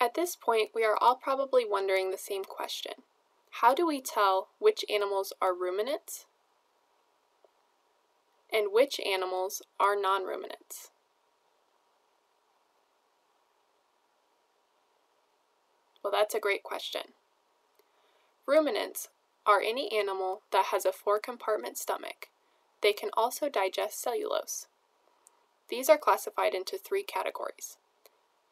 At this point, we are all probably wondering the same question. How do we tell which animals are ruminants and which animals are non-ruminants? Well, that's a great question. Ruminants are any animal that has a four compartment stomach. They can also digest cellulose. These are classified into three categories.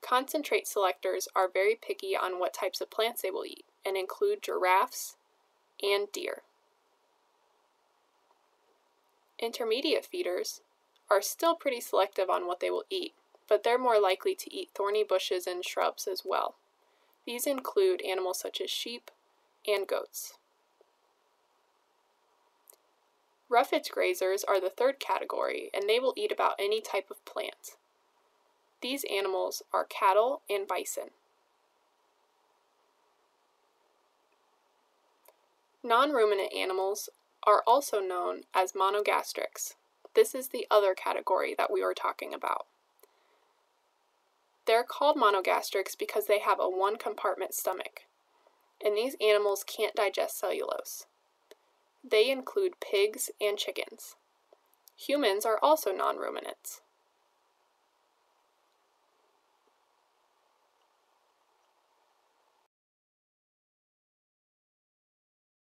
Concentrate selectors are very picky on what types of plants they will eat and include giraffes and deer. Intermediate feeders are still pretty selective on what they will eat, but they're more likely to eat thorny bushes and shrubs as well. These include animals such as sheep and goats. Roughage grazers are the third category, and they will eat about any type of plant. These animals are cattle and bison. Non-ruminant animals are also known as monogastrics. This is the other category that we were talking about. They're called monogastrics because they have a one compartment stomach, and these animals can't digest cellulose. They include pigs and chickens. Humans are also non ruminants.